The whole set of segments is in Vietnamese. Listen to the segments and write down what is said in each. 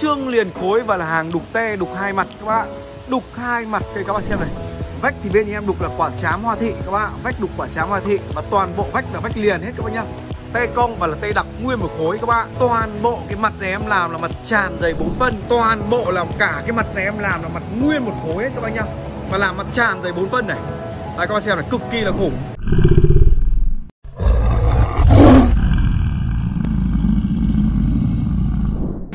trương liền khối và là hàng đục te, đục hai mặt các bạn đục hai mặt đây các bạn xem này. Vách thì bên em đục là quả chám hoa thị các bạn vách đục quả chám hoa thị và toàn bộ vách là vách liền hết các bạn nhá. Tay cong và là tay đặc nguyên một khối các bạn toàn bộ cái mặt này em làm là mặt tràn dày 4 phân, toàn bộ là cả cái mặt này em làm là mặt nguyên một khối hết các bạn nhá. Và làm mặt tràn dày 4 phân này. Đấy các bạn xem này, cực kỳ là khủng.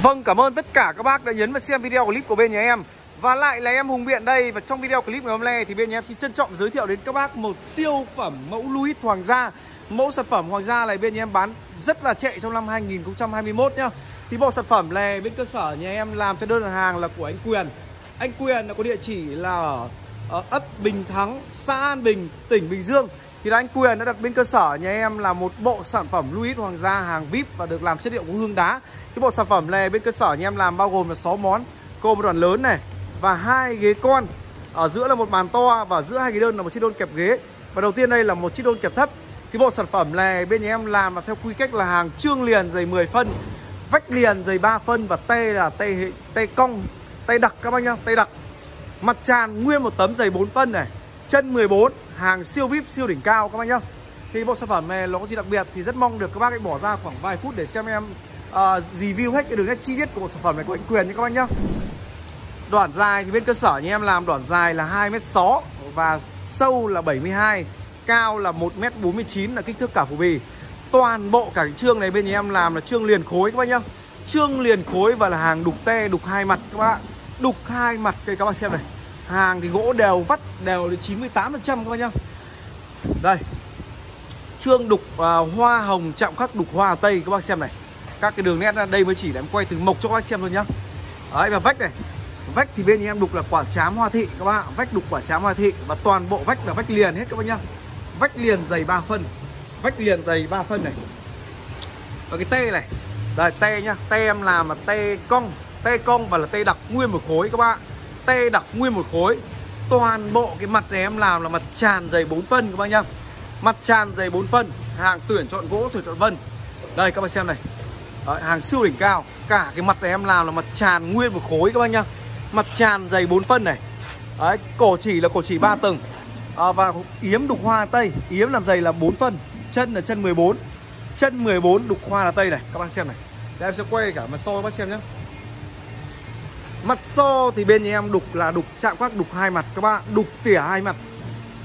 Vâng, cảm ơn tất cả các bác đã nhấn và xem video clip của bên nhà em. Và lại là em Hùng Biện đây Và trong video clip ngày hôm nay thì bên nhà em xin trân trọng giới thiệu đến các bác một siêu phẩm mẫu Louis Hoàng gia. Mẫu sản phẩm Hoàng gia này bên nhà em bán rất là trệ trong năm 2021 nhá. Thì bộ sản phẩm này bên cơ sở nhà em làm cho đơn hàng là của anh Quyền. Anh Quyền là có địa chỉ là ở, ở ấp Bình Thắng, xã An Bình, tỉnh Bình Dương thì là anh Quyền đã đặt bên cơ sở nhà em là một bộ sản phẩm Louis Hoàng gia hàng VIP và được làm chất liệu của hương đá. Cái bộ sản phẩm này bên cơ sở nhà em làm bao gồm là 6 món, gồm một đoàn lớn này và hai ghế con. Ở giữa là một bàn to và giữa hai ghế đơn là một chiếc đôn kẹp ghế. Và đầu tiên đây là một chiếc đôn kẹp thấp. Cái bộ sản phẩm này bên nhà em làm là theo quy cách là hàng trương liền dày 10 phân, vách liền dày 3 phân và tay là tay tay cong, tay đặc các bác nhá, tay đặc. Mặt tràn nguyên một tấm dày 4 phân này, chân 14 hàng siêu vip siêu đỉnh cao các bác nhá. Thì bộ sản phẩm này nó có gì đặc biệt thì rất mong được các bác hãy bỏ ra khoảng vài phút để xem em uh, review hết cái đường nét chi tiết của bộ sản phẩm này của anh Quyền nhé các bác nhá. Đoạn dài thì bên cơ sở như em làm đoạn dài là 2m6 và sâu là 72 cao là 1m49 là kích thước cả phủ bì. Toàn bộ cả cái chương này bên nhà em làm là chương liền khối các bác nhá. Chương liền khối và là hàng đục te đục hai mặt các bác đục hai mặt đây các bác xem này. Hàng thì gỗ đều vắt đều đến 98% các bác nhá. Đây. Trương đục uh, hoa hồng chạm khắc đục hoa tây các bác xem này. Các cái đường nét đây mới chỉ để em quay từng mộc cho các bác xem thôi nhá. Đấy và vách này. Vách thì bên em đục là quả chám hoa thị các bác Vách đục quả chám hoa thị Và toàn bộ vách là vách liền hết các bác nhá. Vách liền dày 3 phân. Vách liền dày 3 phân này. Và cái tê này. Đây tê nhá. Tê em làm là tê cong. Tê cong và là tê đặc nguyên một khối các bạn tê đặc nguyên một khối. Toàn bộ cái mặt này em làm là mặt tràn dày 4 phân các bác nhá. Mặt tràn dày 4 phân hàng tuyển chọn gỗ tuyển chọn vân. Đây các bác xem này. Đấy, hàng siêu đỉnh cao. Cả cái mặt này em làm là mặt tràn nguyên một khối các bác nhá. Mặt tràn dày 4 phân này. Đấy, cổ chỉ là cổ chỉ 3 tầng. À, và yếm đục hoa tây. Yếm làm dày là 4 phân. Chân là chân 14 chân 14 đục hoa là tây này. Các bác xem này. Đây em sẽ quay cả mặt so các bác xem nhé Mặt so thì bên nhà em đục là đục chạm khắc đục hai mặt các bạn. Đục tỉa hai mặt.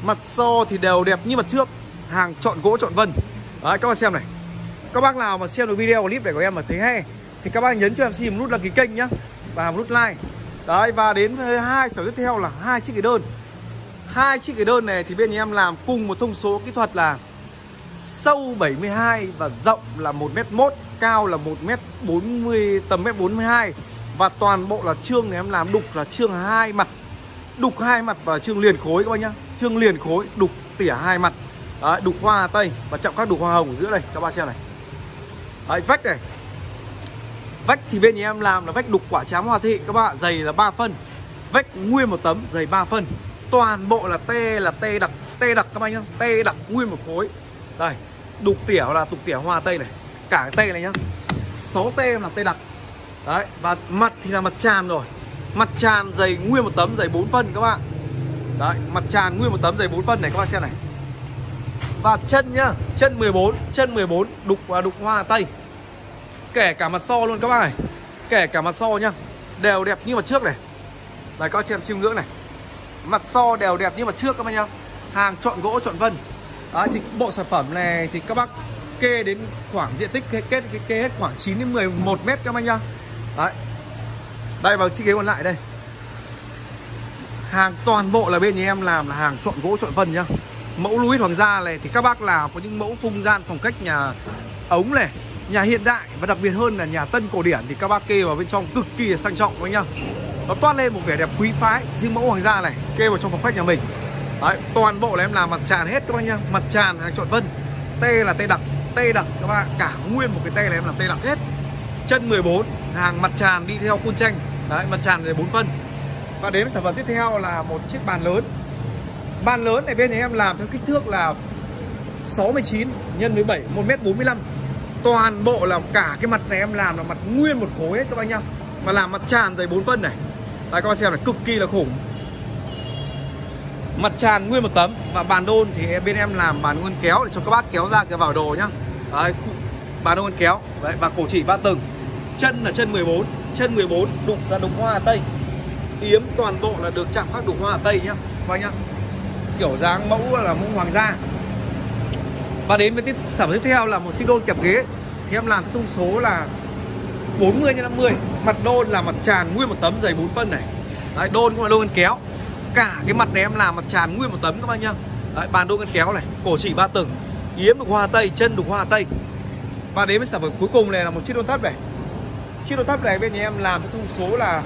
Mặt so thì đều đẹp như mặt trước. Hàng chọn gỗ, chọn vân. Đấy, các bạn xem này. Các bác nào mà xem được video clip này của em mà thấy hay, Thì các bác nhấn cho em xin một nút đăng ký kênh nhá. Và một nút like. Đấy, và đến hai sở tiếp theo là hai chiếc cái đơn. Hai chiếc cái đơn này thì bên nhà em làm cùng một thông số kỹ thuật là Sâu 72 và rộng là 1m1 Cao là 1m40 tầm 1m42 và toàn bộ là trương này em làm đục là trương hai mặt. Đục hai mặt và trương liền khối các bác nhá. Trương liền khối đục tỉa hai mặt. Đấy, đục hoa tây và chạm các đục hoa hồng ở giữa đây. Các bác xem này. Đấy, vách này. Vách thì bên nhà em làm là vách đục quả chám hoa thị các bạn Dày là 3 phân. Vách nguyên một tấm dày 3 phân. Toàn bộ là tê là tê đặc Tê đặc các bác nhá. Tê đặc nguyên một khối. Đây Đục tỉa là đục tỉa hoa tây này. Cả cái tê này nhá. 6 tê là tê đặc. Đấy và mặt thì là mặt tràn rồi. Mặt tràn dày nguyên một tấm dày 4 phân các bạn. Đấy mặt tràn nguyên một tấm dày 4 phân này các bạn xem này. Và chân nhá Chân 14 Chân 14 đục và đục hoa tây Kể cả mặt so luôn các bạn này. Kể cả mặt so nhá Đều đẹp như mặt trước này. Đấy các bạn xem chiêm ngưỡng này. Mặt so đều đẹp như mặt trước các bạn nhá. Hàng chọn gỗ chọn vân. Đấy thì bộ sản phẩm này thì các bác kê đến khoảng diện tích kết kê, kê hết khoảng 9 đến 11 mét các bạn nhá. Đấy. Đây vào chiếc ghế còn lại đây. Hàng toàn bộ là bên nhà em làm là hàng chọn gỗ chọn vân nhá. Mẫu Louis Hoàng gia này thì các bác làm có những mẫu phung gian phong cách nhà ống này Nhà hiện đại và đặc biệt hơn là nhà tân cổ điển thì các bác kê vào bên trong cực kỳ là sang trọng các nhá. Nó toát lên một vẻ đẹp quý phái riêng mẫu Hoàng gia này kê vào trong phòng khách nhà mình. Đấy, toàn bộ là em làm mặt tràn hết các bác nhá. Mặt tràn hàng chọn vân Tê là tê đặc Tê đặc các bác Cả nguyên một cái tê là em làm tê đặc hết chân 14 hàng mặt tràn đi theo khuôn tranh. Đấy mặt tràn là 4 phân. Và đến sản phẩm tiếp theo là một chiếc bàn lớn. Bàn lớn này bên nhà em làm theo kích thước là 69 nhân 17 1m45 toàn bộ là cả cái mặt này em làm là mặt nguyên một khối hết các bác nhá. Mà làm mặt tràn dày 4 phân này. Đấy các bác xem là cực kỳ là khủng. Mặt tràn nguyên một tấm. Và bàn đôn thì bên em làm bàn nguyên kéo Để cho các bác kéo ra cái vào đồ nhá. Đấy bàn đôn kéo. Đấy, Và cổ chỉ ba tầng. Chân là chân 14 Chân 14 đục là đục hoa Tây. Yếm toàn bộ là được chạm khắc đục hoa Tây nhá Các nhá. Kiểu dáng mẫu là mẫu hoàng gia. Và đến với tiếp sản phẩm tiếp theo là một chiếc đôn kẹp ghế. Thì em làm theo thông số là 40 x 50 Mặt đôn là mặt tràn nguyên một tấm dày 4 phân này. Đấy, đôn cũng là đôn kéo. Cả cái mặt này em làm mặt tràn nguyên một tấm các bác nhá. Đấy, bàn đôn kéo này Cổ chỉ ba tầng. Yếm đục hoa tây, chân đục hoa tây. Và đến với sản phẩm cuối cùng này là một chiếc đôn thấp này. Chiếc nội thấp này bên nhà em làm cái thông số là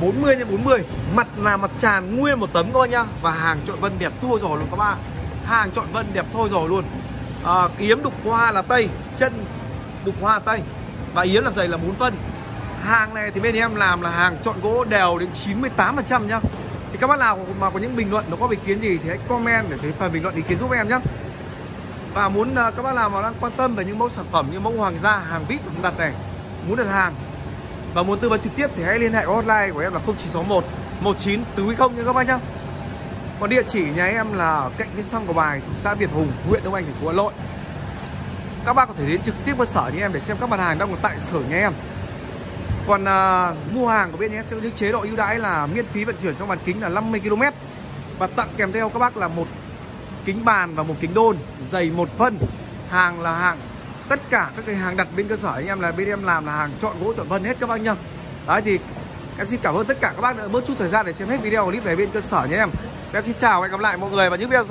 40 x 40 Mặt là mặt tràn nguyên một tấm thôi nhá. Và hàng chọn vân đẹp thôi rồi luôn các bạn Hàng chọn vân đẹp thôi rồi luôn. À, Yếm đục hoa là tây Chân đục hoa tây. Và yếm làm dày là 4 phân. Hàng này thì bên em làm là hàng chọn gỗ đều đến 98% nhá. Thì các bác nào mà có những bình luận nó có ý kiến gì thì hãy comment để dưới phần bình luận ý kiến giúp em nhé và muốn à, các bác nào mà đang quan tâm về những mẫu sản phẩm như mẫu hoàng gia hàng vip đặt này muốn đặt hàng. Và muốn tư vấn trực tiếp thì hãy liên hệ hotline của em là 0961 19 tứ không nha các bác nhá. Còn địa chỉ nhà em là cạnh cái sông của bài thuộc xã Việt Hùng huyện Đông Anh thành phố Hà Nội. Các bác có thể đến trực tiếp cơ sở như em để xem các mặt hàng đang còn tại sở nhà em. Còn à, mua hàng của bên em sẽ có những chế độ ưu đãi là miễn phí vận chuyển trong bán kính là 50 km và tặng kèm theo các bác là một kính bàn và một kính đôn dày một phân hàng là hàng tất cả các cái hàng đặt bên cơ sở anh em là bên em làm là hàng chọn gỗ chọn vân hết các bác nhá. Đấy thì em xin cảm ơn tất cả các bác đã bớt chút thời gian để xem hết video clip này bên cơ sở nhé em. Em xin chào và hẹn gặp lại mọi người vào những video